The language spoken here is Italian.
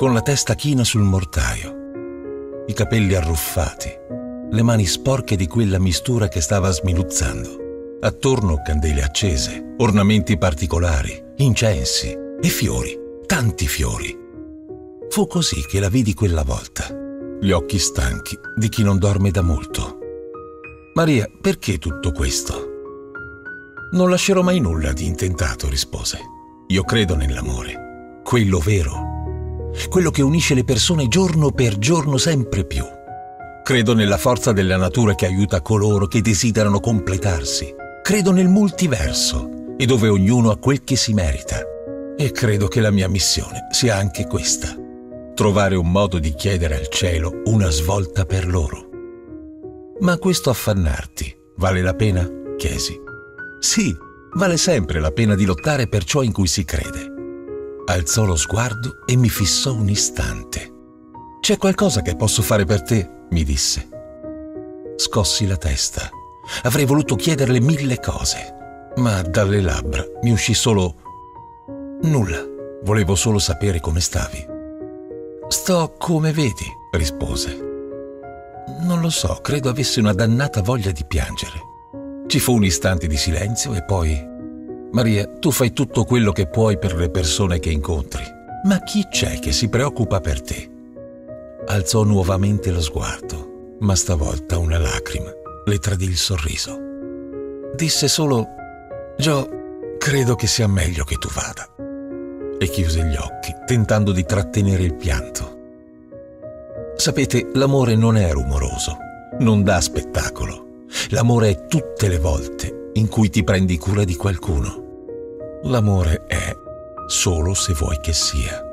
con la testa china sul mortaio, i capelli arruffati, le mani sporche di quella mistura che stava sminuzzando. Attorno candele accese, ornamenti particolari, incensi e fiori, tanti fiori. Fu così che la vidi quella volta, gli occhi stanchi di chi non dorme da molto. Maria, perché tutto questo? Non lascerò mai nulla di intentato, rispose. Io credo nell'amore, quello vero, quello che unisce le persone giorno per giorno sempre più. Credo nella forza della natura che aiuta coloro che desiderano completarsi Credo nel multiverso e dove ognuno ha quel che si merita. E credo che la mia missione sia anche questa. Trovare un modo di chiedere al cielo una svolta per loro. Ma questo affannarti vale la pena? chiesi. Sì, vale sempre la pena di lottare per ciò in cui si crede. Alzò lo sguardo e mi fissò un istante. C'è qualcosa che posso fare per te? mi disse. Scossi la testa Avrei voluto chiederle mille cose, ma dalle labbra mi uscì solo nulla. Volevo solo sapere come stavi. Sto come vedi, rispose. Non lo so, credo avesse una dannata voglia di piangere. Ci fu un istante di silenzio e poi... Maria, tu fai tutto quello che puoi per le persone che incontri, ma chi c'è che si preoccupa per te? Alzò nuovamente lo sguardo, ma stavolta una lacrima le tradì il sorriso. Disse solo, Gio, credo che sia meglio che tu vada. E chiuse gli occhi, tentando di trattenere il pianto. Sapete, l'amore non è rumoroso, non dà spettacolo. L'amore è tutte le volte in cui ti prendi cura di qualcuno. L'amore è solo se vuoi che sia.